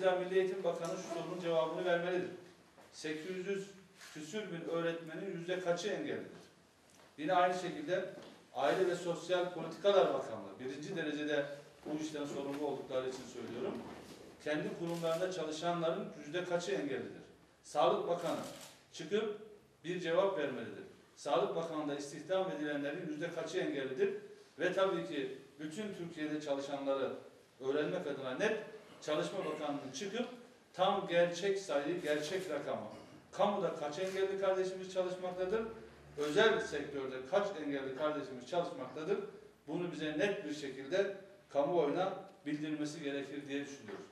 Mesela Milli Eğitim Bakanı şu sorunun cevabını vermelidir. 800 küsür bin öğretmenin yüzde kaçı engellidir? Yine aynı şekilde Aile ve Sosyal Politikalar Bakanlığı birinci derecede bu işten sorumlu oldukları için söylüyorum. Kendi kurumlarında çalışanların yüzde kaçı engellidir? Sağlık Bakanı çıkıp bir cevap vermelidir. Sağlık Bakanlığı'nda istihdam edilenlerin yüzde kaçı engellidir? Ve tabii ki bütün Türkiye'de çalışanları öğrenmek adına net Çalışma Bakanlığı çıkıp tam gerçek sayı, gerçek rakamı, kamuda kaç engelli kardeşimiz çalışmaktadır, özel sektörde kaç engelli kardeşimiz çalışmaktadır, bunu bize net bir şekilde kamuoyuna bildirilmesi gerekir diye düşünüyoruz.